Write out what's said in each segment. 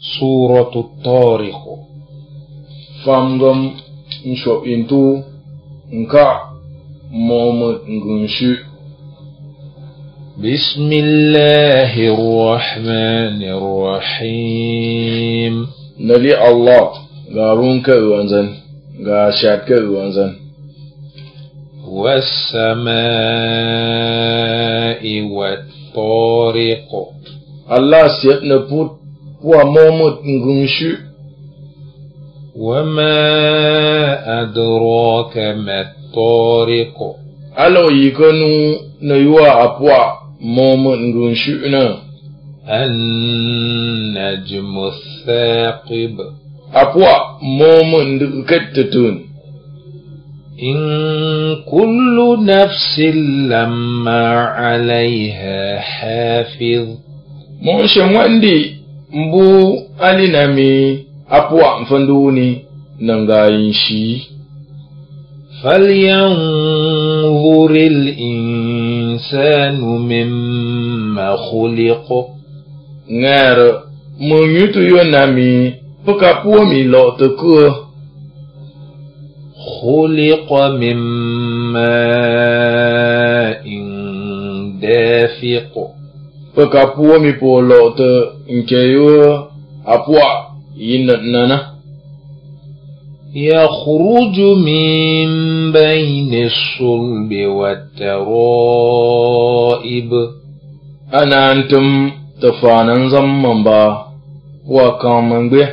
سورة الطارق. فامغم نشو انتو نكا موم نغنشو بسم الله الرحمن الرحيم. نلي الله غارونك وانزن غاشاتك وانزن. والسماء والطارق. الله سيبنا بوت put puwa momo ngunshu وما أدراك ما الطارق alo yikanu na yuwa apwa momo ngunshu na النجم الثاقب apwa momo ndukattatun إن كل نفس لما عليها حافظ mo shan wandi mbu alina mi apwa mfanduni nangayin shi فلينظر الإنسان مما خلق ngar mo nyutu yo na mi puka puo mi lo to ko خلق من ماء دافق Pekah مي mi polo te ngeyo apua yin nana. من بين الصلب والترائب. أنا أنتم تفانا زمان با وكام به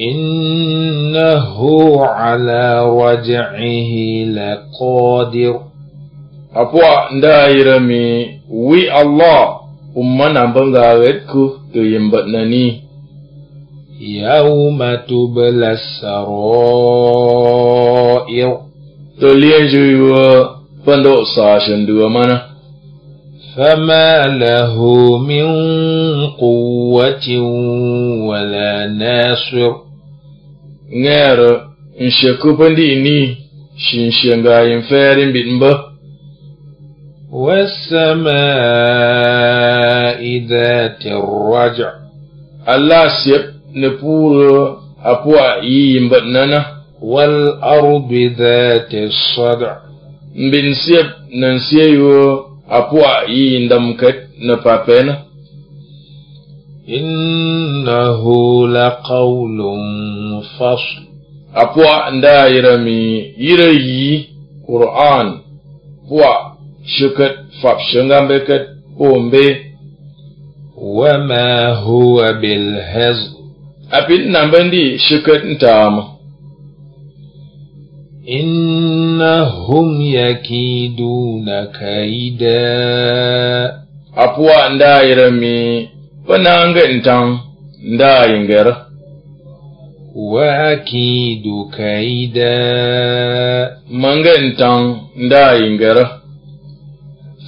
إنه على رجعه لقادر. apwa nda yira mi wi Allah umma na banga wetku to yimbat nani يوم تبلى السرائر to liyan juyo pando sashen duwa mana فما له من قوة ولا ناصر ngero in sheku pandi ni shin shenga yin ferin bin ba والسماء ذات الرجع. الله سيب نقول أبو عيم بننا والأرض ذات الصدع. بن سيب ننسيه أبو عيم دمكت نفابينا إنه لقول فصل. أبو عندا يرمي يرمي قرآن Qur'an pwa shukat fap shangambe kat pombe وما هو بالهزل apin nambandi shukat ntama إنهم يكيدون كيدا apwa nda yira mi pananga ntang nda yingera وأكيد كيدا manga ntang nda yingera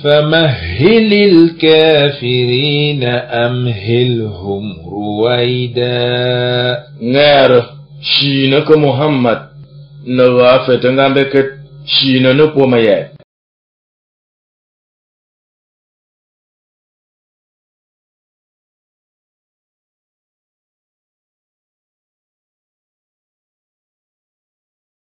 فمهل الكافرين أمهلهم رويدا. نار شينك محمد. نغافة نغامبكت شينك ومياد